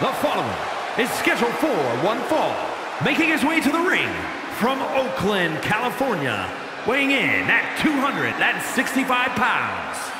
The following is scheduled for one fall, making his way to the ring from Oakland, California, weighing in at 265 pounds.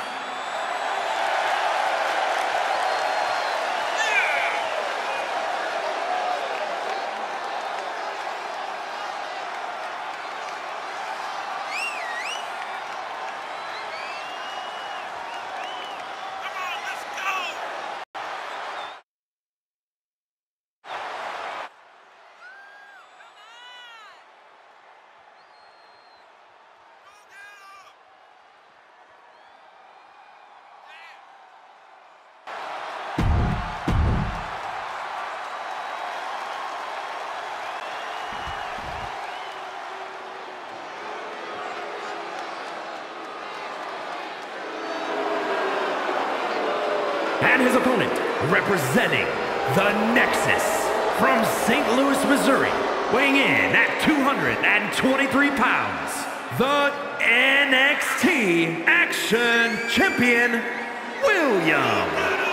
His opponent, representing the Nexus from St. Louis, Missouri, weighing in at 223 pounds, the NXT Action Champion, William.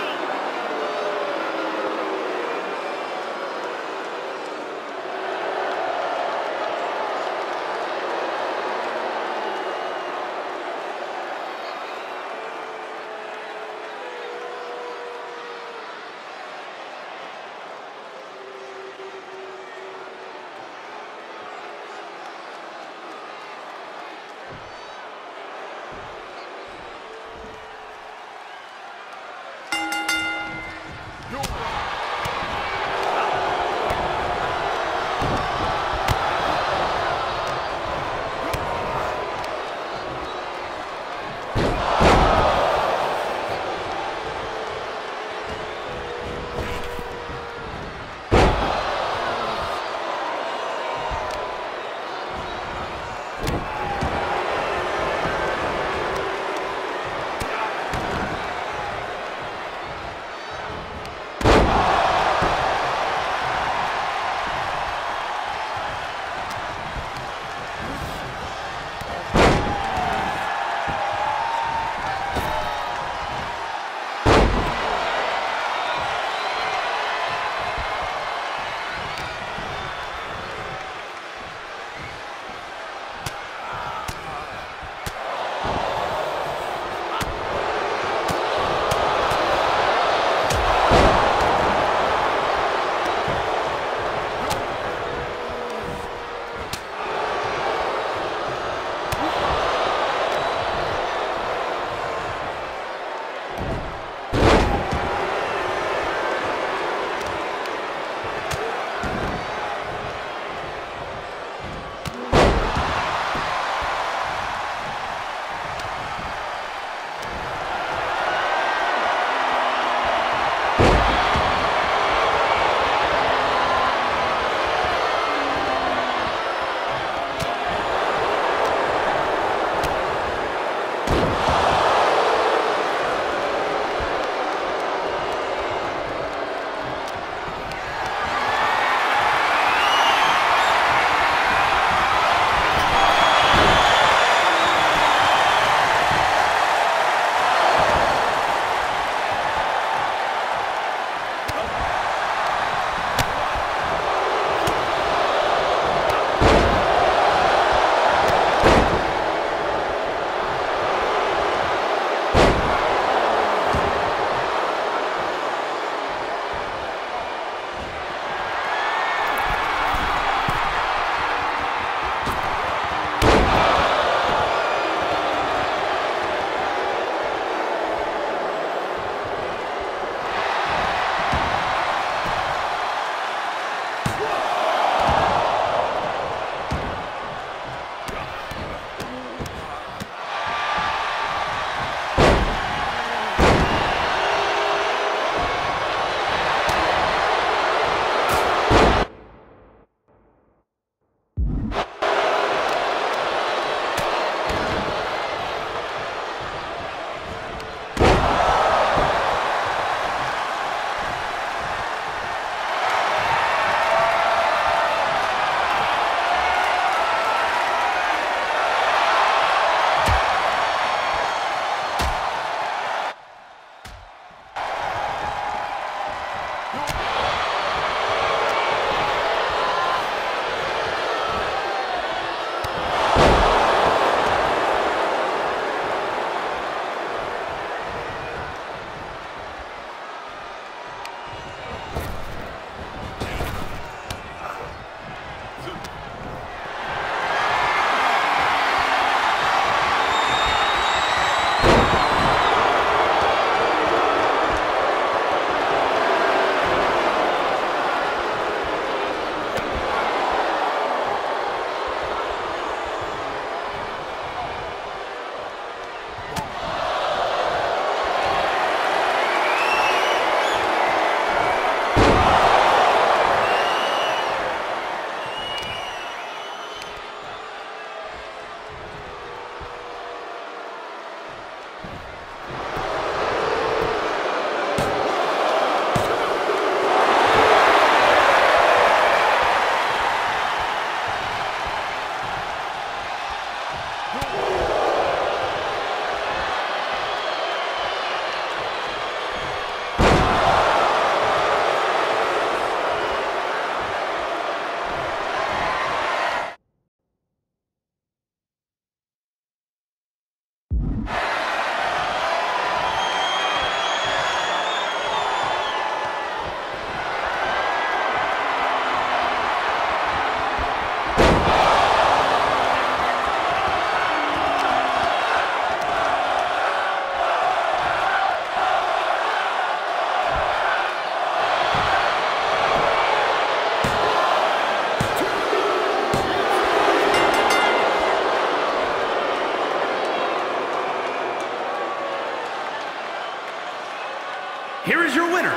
Your winner,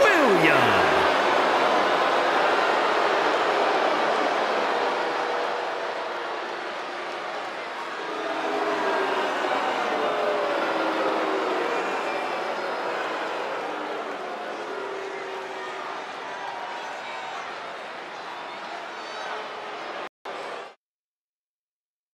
William